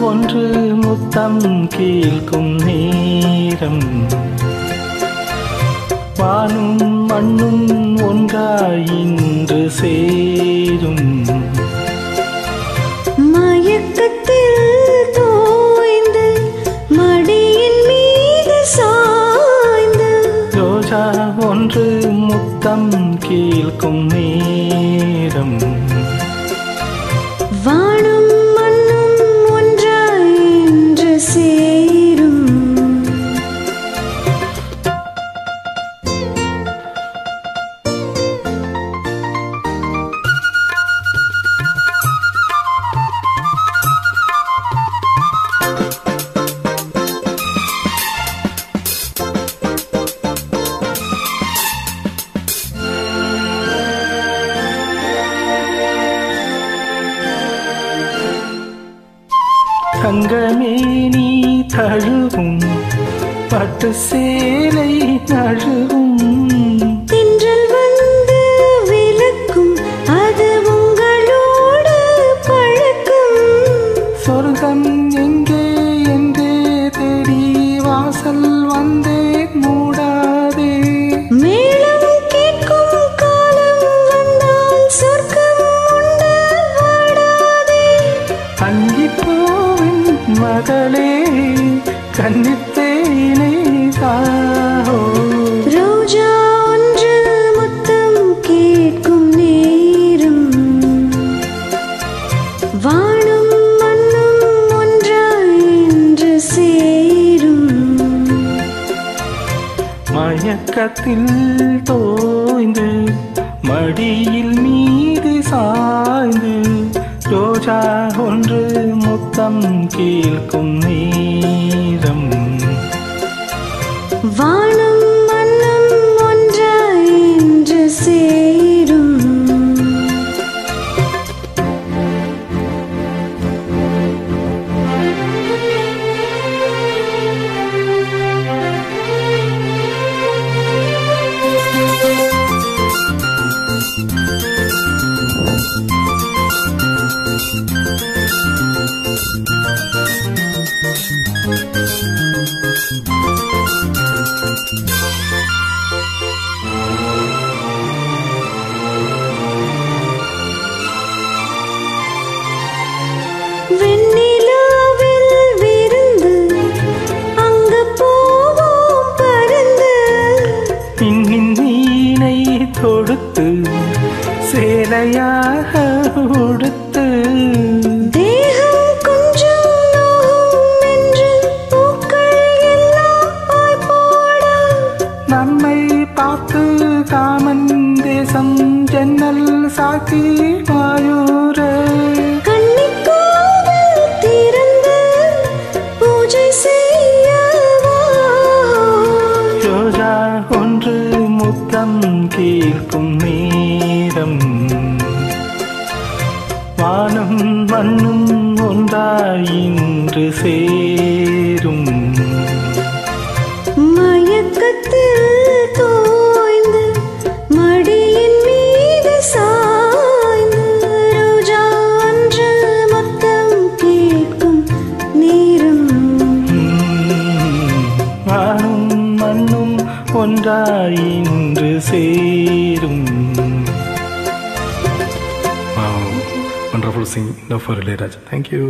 ஒன்று முத்தம் கேட்கும் நேரம். வானும் மண்ணும் ஒன்றாய் இன்று சேரும். ரோஜா ஒன்று முத்தம் கேட்கும் நேரம். தங்கமே நீ தழுவும் பட்டு சேலை நழுவும். மகளே கன்னித்தேனே தாரோ ரோஜா ஒன்று முத்தம் கேட்கும் நேரம். வானும் மண்ணும் ஒன்றாய் இன்று சேரும். மயக்கத்தில் தோய்ந்து மடியில் மீது ரோஜா ஒன்று முத்தம் கேட்கும் நேரம் வானும் பாய் போட. நம்மை பார்த்து காமன் தேசம் ஜன்னல் சாக்கி மாயூர. பூஜை செய்யவா. கேட்கும் நேரம். வானம் மண்ணும் ஒன்றாய் இன்று சேரும். மயக்கத்தில் தோய்ந்து மடியின் மீது சாய்ந்து ரோஜா அன்று மொத்தம் கேட்கும் நேரம் வானும் மண்ணும் ஒன்றாய் இன்று சேரும் Wow, wonderful sing. Love for Ilayaraja. Thank you.